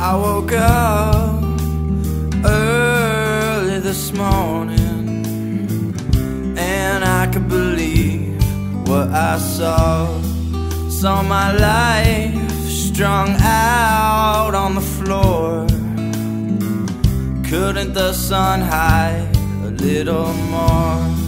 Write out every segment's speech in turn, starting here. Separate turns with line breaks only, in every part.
I woke up early this morning and I could believe what I saw. Saw my life strung out on the floor. Couldn't the sun hide a little more?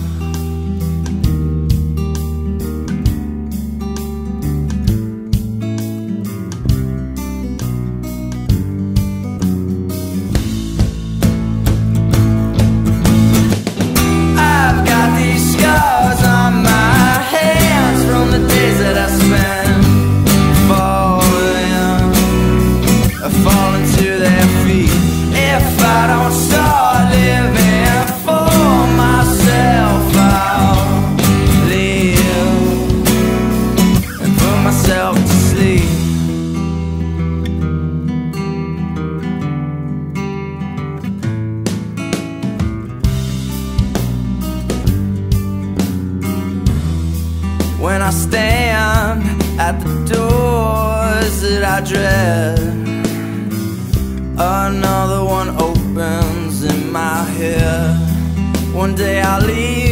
I stand at the doors that I dread. Another one opens in my head. One day I'll leave